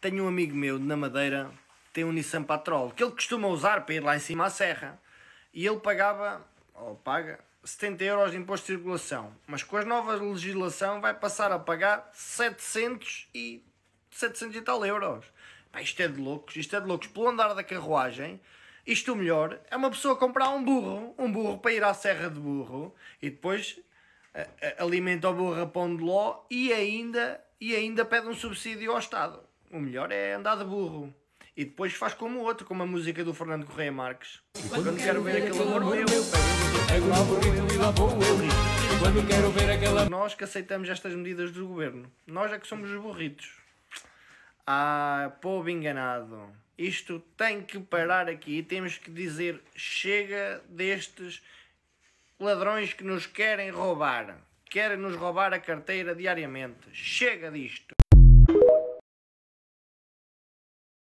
Tenho um amigo meu na Madeira, tem um Nissan Patrol, que ele costuma usar para ir lá em cima à serra. E ele pagava, ou paga, 70 euros de imposto de circulação. Mas com as novas legislação vai passar a pagar 700 e 700 e tal euros. Pá, isto é de loucos, isto é de loucos. Pelo andar da carruagem, isto o melhor é uma pessoa comprar um burro, um burro para ir à serra de burro e depois a- a- alimenta o burro a pão de ló e ainda, e ainda pede um subsídio ao Estado. O melhor é andar de burro. E depois faz como o outro, como a música do Fernando Correia Marques. Quando quero ver aquele amor meu, Pego no burrito e lá vou eu. Quando quero ver aquela nós que aceitamos estas medidas do governo. Nós é que somos os burritos. Ah, povo enganado. Isto tem que parar aqui. Temos que dizer chega destes ladrões que nos querem roubar. Querem nos roubar a carteira diariamente. Chega disto.